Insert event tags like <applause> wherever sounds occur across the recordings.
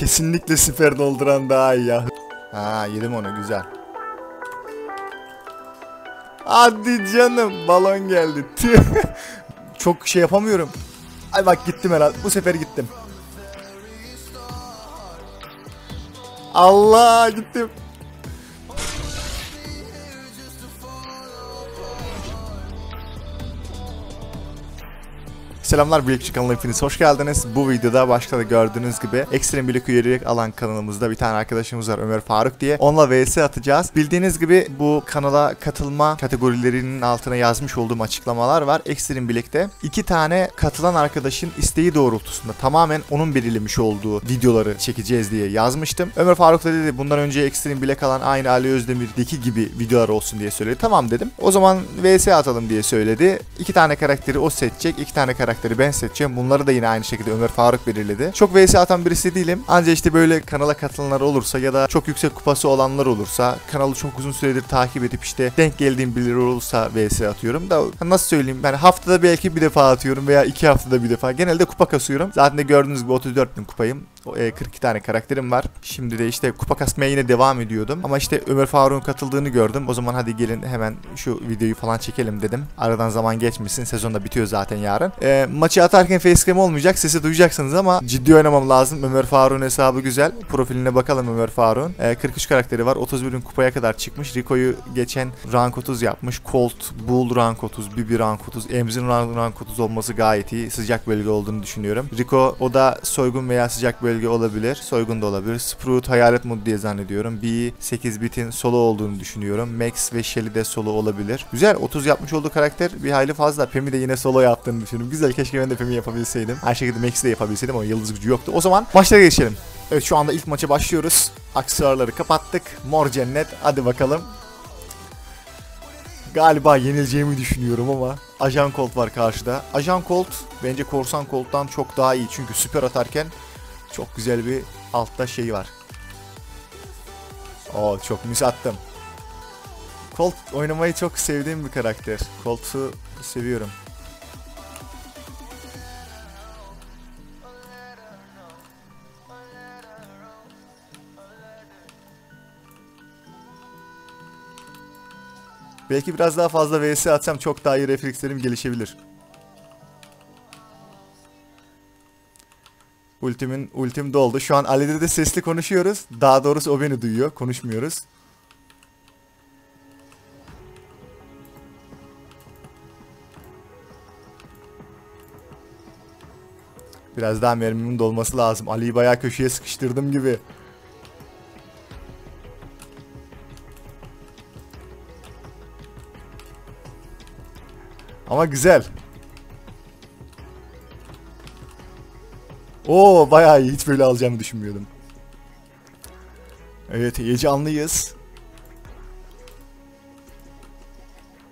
Kesinlikle siper dolduran daha iyi ya. Ha yedim onu güzel. Hadi canım balon geldi. <laughs> Çok şey yapamıyorum. Ay bak gittim herhalde. Bu sefer gittim. Allah gittim. Selamlar Birlikçi kanalına hepiniz hoş geldiniz. Bu videoda başta da gördüğünüz gibi Ekstrem Birlik üyelik alan kanalımızda bir tane arkadaşımız var Ömer Faruk diye. Onunla vs atacağız. Bildiğiniz gibi bu kanala katılma kategorilerinin altına yazmış olduğum açıklamalar var. Ekstrem Birlik'te iki tane katılan arkadaşın isteği doğrultusunda tamamen onun belirlemiş olduğu videoları çekeceğiz diye yazmıştım. Ömer Faruk da dedi bundan önce Ekstrem Birlik alan aynı Ali Özdemir'deki gibi videolar olsun diye söyledi. Tamam dedim. O zaman vs atalım diye söyledi. İki tane karakteri o seçecek. iki tane karakteri ben seçeceğim. Bunları da yine aynı şekilde Ömer Faruk belirledi. Çok vs atan birisi değilim. Ancak işte böyle kanala katılanlar olursa ya da çok yüksek kupası olanlar olursa kanalı çok uzun süredir takip edip işte denk geldiğim birileri olursa vs atıyorum da nasıl söyleyeyim yani haftada belki bir defa atıyorum veya iki haftada bir defa. Genelde kupa kasıyorum. Zaten de gördüğünüz gibi 34 bin kupayım. O, e, 42 tane karakterim var. Şimdi de işte kupa kasmaya yine devam ediyordum. Ama işte Ömer Faruk'un katıldığını gördüm. O zaman hadi gelin hemen şu videoyu falan çekelim dedim. Aradan zaman geçmişsin. Sezon da bitiyor zaten yarın. E, maçı atarken facecam olmayacak. Sesi duyacaksınız ama ciddi oynamam lazım. Ömer Faruk'un hesabı güzel. Profiline bakalım Ömer Faruk'un. E, 43 karakteri var. 31 bin kupaya kadar çıkmış. Rico'yu geçen rank 30 yapmış. Colt, Bull rank 30, Bibi rank 30, Emzin rank 30 olması gayet iyi. Sıcak bölge olduğunu düşünüyorum. Rico o da soygun veya sıcak bölge olabilir. Soygun da olabilir. Sprout hayalet modu diye zannediyorum. B 8 bitin solo olduğunu düşünüyorum. Max ve Shelly de solo olabilir. Güzel 30 yapmış olduğu karakter bir hayli fazla. Pemi de yine solo yaptığını düşünüyorum. Güzel keşke ben de Pemi yapabilseydim. Her şekilde Max'i de yapabilseydim ama yıldız gücü yoktu. O zaman maçlara geçelim. Evet şu anda ilk maça başlıyoruz. Aksesuarları kapattık. Mor cennet. Hadi bakalım. Galiba yenileceğimi düşünüyorum ama Ajan Colt var karşıda. Ajan Colt bence Korsan Colt'tan çok daha iyi çünkü süper atarken çok güzel bir altta şey var. Oo çok mis attım. Colt oynamayı çok sevdiğim bir karakter. Colt'u seviyorum. Belki biraz daha fazla vs atsam çok daha iyi reflekslerim gelişebilir. Ultimin ultim doldu. Şu an Ali'de de sesli konuşuyoruz. Daha doğrusu o beni duyuyor. Konuşmuyoruz. Biraz daha mermimin dolması lazım. Ali'yi bayağı köşeye sıkıştırdım gibi. Ama güzel. Oo bayağı iyi. Hiç böyle alacağımı düşünmüyordum. Evet heyecanlıyız.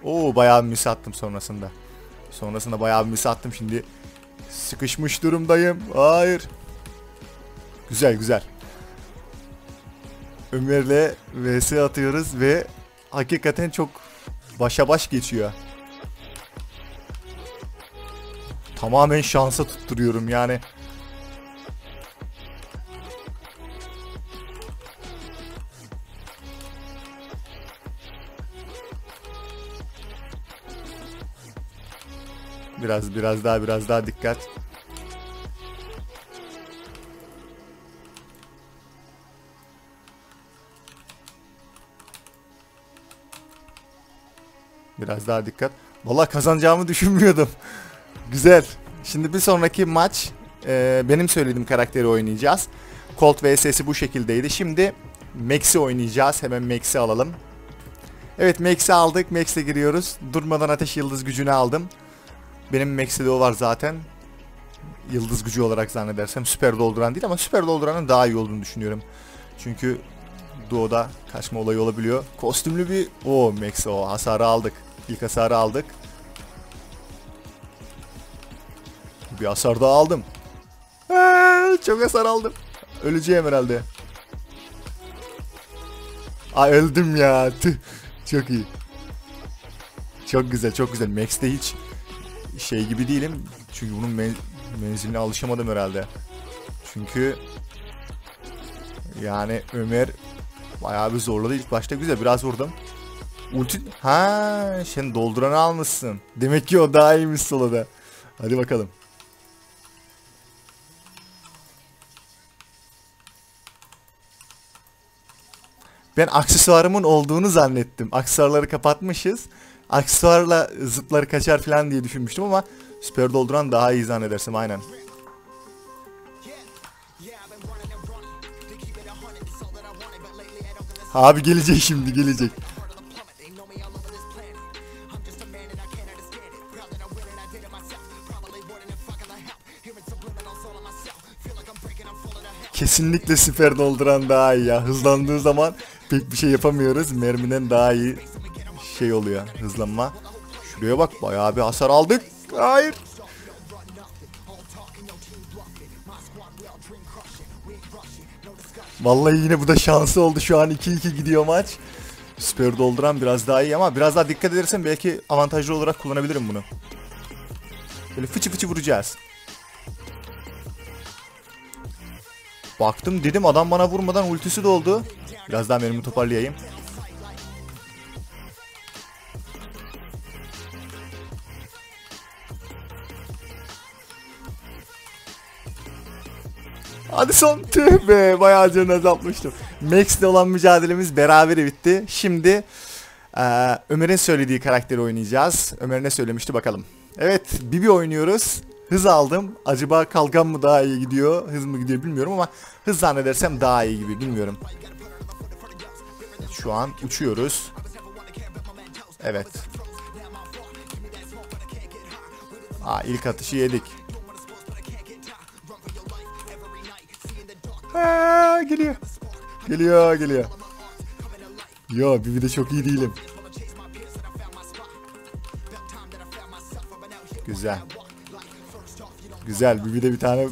Oo bayağı bir attım sonrasında. Sonrasında bayağı bir attım şimdi. Sıkışmış durumdayım. Hayır. Güzel güzel. Ömer'le vs atıyoruz ve hakikaten çok başa baş geçiyor. Tamamen şansa tutturuyorum yani. Biraz biraz daha biraz daha dikkat. Biraz daha dikkat. Vallahi kazanacağımı düşünmüyordum. <laughs> Güzel. Şimdi bir sonraki maç e, benim söylediğim karakteri oynayacağız. Colt vs'si bu şekildeydi. Şimdi Max'i oynayacağız. Hemen Max'i alalım. Evet Max'i aldık. Max'le giriyoruz. Durmadan ateş yıldız gücünü aldım. Benim Max'te de o var zaten. Yıldız gücü olarak zannedersem süper dolduran değil ama süper dolduranın daha iyi olduğunu düşünüyorum. Çünkü Doğu'da kaçma olayı olabiliyor. Kostümlü bir... o Max o hasarı aldık. İlk hasarı aldık. Bir hasar daha aldım. Eee, çok hasar aldım. Öleceğim herhalde. Ay öldüm ya. Tüh. Çok iyi. Çok güzel çok güzel. Max'te hiç şey gibi değilim. Çünkü bunun men menziline alışamadım herhalde. Çünkü Yani Ömer bayağı bir zorladı. İlk başta güzel biraz vurdum. Ulti... Ha, sen dolduranı almışsın. Demek ki o daha iyiymiş soloda. Hadi bakalım. Ben aksesuarımın olduğunu zannettim. Aksesuarları kapatmışız. Aksesuarla zıpları kaçar falan diye düşünmüştüm ama süper dolduran daha iyi zannedersem aynen. Abi gelecek şimdi gelecek. Kesinlikle süper dolduran daha iyi ya. Hızlandığı zaman pek bir şey yapamıyoruz. Mermiden daha iyi şey oluyor hızlanma. Şuraya bak bayağı bir hasar aldık. Hayır. Vallahi yine bu da şansı oldu. Şu an 2-2 gidiyor maç. Süper dolduran biraz daha iyi ama biraz daha dikkat edersen belki avantajlı olarak kullanabilirim bunu. Böyle fıçı fıçı vuracağız. Baktım dedim adam bana vurmadan ultisi doldu. Biraz daha mermi toparlayayım. Hadi son tüh be bayağı canını azaltmıştım. Max'le olan mücadelemiz berabere bitti. Şimdi e, Ömer'in söylediği karakteri oynayacağız. Ömer ne söylemişti bakalım. Evet Bibi oynuyoruz. Hız aldım. Acaba kalkan mı daha iyi gidiyor, hız mı gidiyor bilmiyorum ama hız zannedersem daha iyi gibi bilmiyorum. Şu an uçuyoruz. Evet. Aa ilk atışı yedik. Aa, geliyor. Geliyor geliyor. Yo Bibi de çok iyi değilim. Güzel. Güzel. Bir de bir tane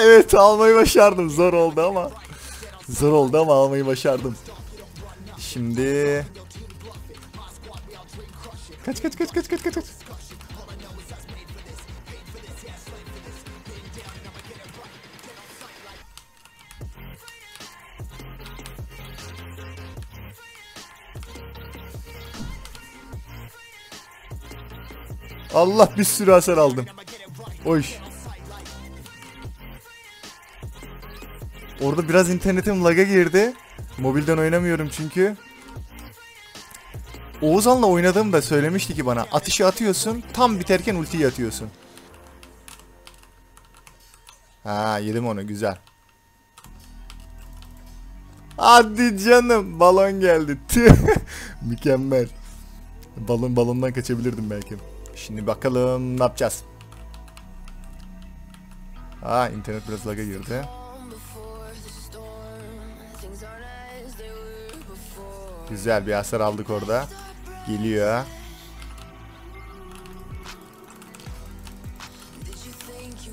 evet almayı başardım. Zor oldu ama. Zor oldu ama almayı başardım. Şimdi Kaç kaç kaç kaç kaç kaç kaç. Allah bir sürü hasar aldım. Oy. Orada biraz internetim laga girdi. Mobilden oynamıyorum çünkü. Oğuzhan'la oynadığımda söylemişti ki bana atışı atıyorsun tam biterken ultiyi atıyorsun. Ha yedim onu güzel. Hadi canım balon geldi. <laughs> Mükemmel. Balon balondan kaçabilirdim belki. Şimdi bakalım ne yapacağız. Ha internet biraz laga girdi. Güzel bir hasar aldık orada. Geliyor.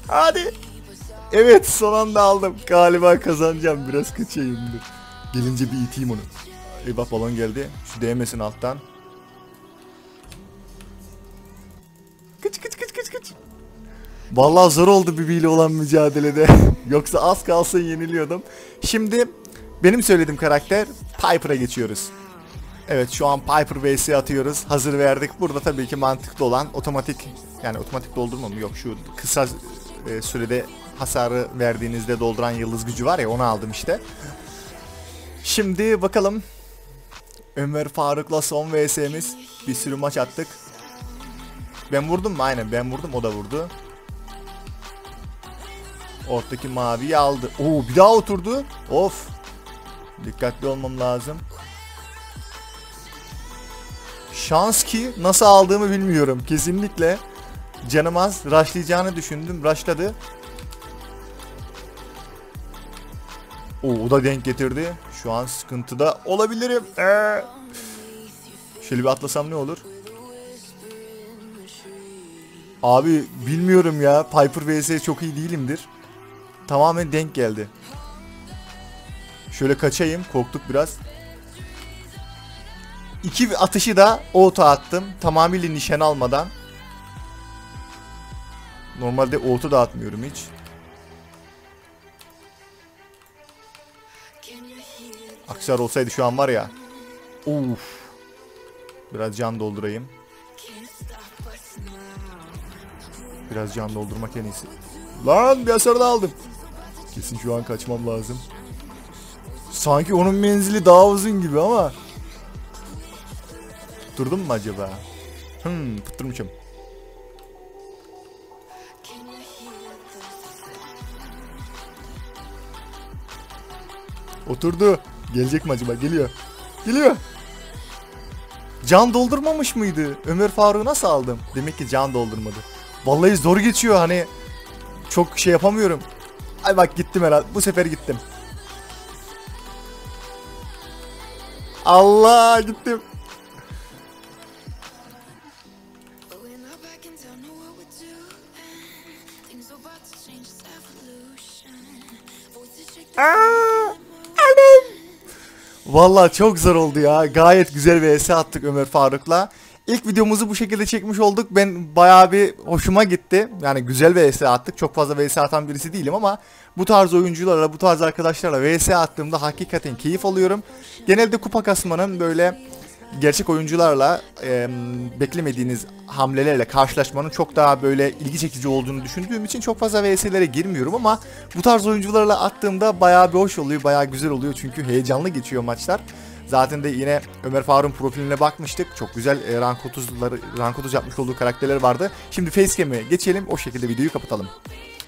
Hadi. Evet son anda aldım. Galiba kazanacağım. Biraz kaçayım. Gelince bir iteyim onu. Eyvah balon geldi. Şu değmesin alttan. Kıç kıç kıç kıç kıç. Vallahi zor oldu Bibi ile olan mücadelede. <laughs> Yoksa az kalsın yeniliyordum. Şimdi benim söylediğim karakter Piper'a geçiyoruz. Evet şu an Piper vs atıyoruz. Hazır verdik. Burada tabii ki mantıklı olan otomatik yani otomatik doldurma mı? Yok şu kısa e, sürede hasarı verdiğinizde dolduran yıldız gücü var ya onu aldım işte. Şimdi bakalım. Ömer Faruk'la son vs'miz. Bir sürü maç attık. Ben vurdum mu? Aynen ben vurdum o da vurdu. Ortadaki maviyi aldı. Oo bir daha oturdu. Of. Dikkatli olmam lazım. Şans ki nasıl aldığımı bilmiyorum. Kesinlikle canım az. Rushlayacağını düşündüm. Rushladı. Oo, o da denk getirdi. Şu an sıkıntıda olabilirim. Ee. Şöyle bir atlasam ne olur? Abi bilmiyorum ya. Piper vs çok iyi değilimdir. Tamamen denk geldi. Şöyle kaçayım. Korktuk biraz. İki atışı da auto attım. Tamamıyla nişan almadan. Normalde otu dağıtmıyorum hiç. Aksar olsaydı şu an var ya. Uf. Biraz can doldurayım. Biraz can doldurmak en iyisi. Lan bir hasar da aldım. Kesin şu an kaçmam lazım. Sanki onun menzili daha uzun gibi ama. Tutturdum mu acaba? Hmm tutturmuşum. Oturdu. Gelecek mi acaba? Geliyor. Geliyor. Can doldurmamış mıydı? Ömer Faruk'u nasıl aldım? Demek ki can doldurmadı. Vallahi zor geçiyor hani. Çok şey yapamıyorum. Ay bak gittim herhalde. Bu sefer gittim. Allah gittim. The Vallahi çok zor oldu ya. Gayet güzel bir vs attık Ömer Faruk'la. İlk videomuzu bu şekilde çekmiş olduk. Ben bayağı bir hoşuma gitti. Yani güzel vs attık. Çok fazla vs atan birisi değilim ama bu tarz oyuncularla, bu tarz arkadaşlarla vs attığımda hakikaten keyif alıyorum. Genelde kupa kasmanın böyle gerçek oyuncularla e, beklemediğiniz hamlelerle karşılaşmanın çok daha böyle ilgi çekici olduğunu düşündüğüm için çok fazla VS'lere girmiyorum ama bu tarz oyuncularla attığımda bayağı bir hoş oluyor, bayağı güzel oluyor çünkü heyecanlı geçiyor maçlar. Zaten de yine Ömer Faruk'un profiline bakmıştık. Çok güzel e, rank 30'ları, rank 30 yapmış olduğu karakterler vardı. Şimdi facecam'e geçelim. O şekilde videoyu kapatalım.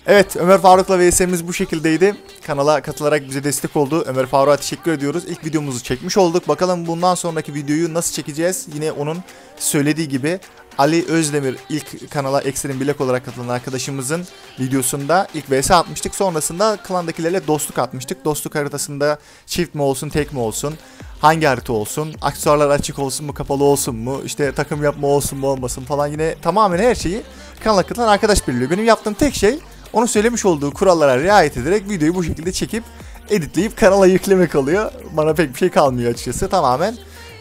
Evet Ömer Faruk'la VS'miz bu şekildeydi. Kanala katılarak bize destek oldu. Ömer Faruk'a teşekkür ediyoruz. İlk videomuzu çekmiş olduk. Bakalım bundan sonraki videoyu nasıl çekeceğiz? Yine onun söylediği gibi Ali Özdemir ilk kanala Ekstrem Bilek olarak katılan arkadaşımızın videosunda ilk vs atmıştık. Sonrasında klandakilerle dostluk atmıştık. Dostluk haritasında çift mi olsun tek mi olsun? Hangi harita olsun? Aksesuarlar açık olsun mu kapalı olsun mu? İşte takım yapma olsun mu olmasın falan yine tamamen her şeyi kanala katılan arkadaş belirliyor. Benim yaptığım tek şey onun söylemiş olduğu kurallara riayet ederek videoyu bu şekilde çekip editleyip kanala yüklemek oluyor. Bana pek bir şey kalmıyor açıkçası. Tamamen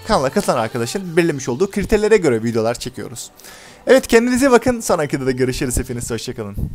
kanala katılan arkadaşın belirlemiş olduğu kriterlere göre videolar çekiyoruz. Evet kendinize bakın. Sonraki videoda görüşürüz hepiniz. Hoşçakalın.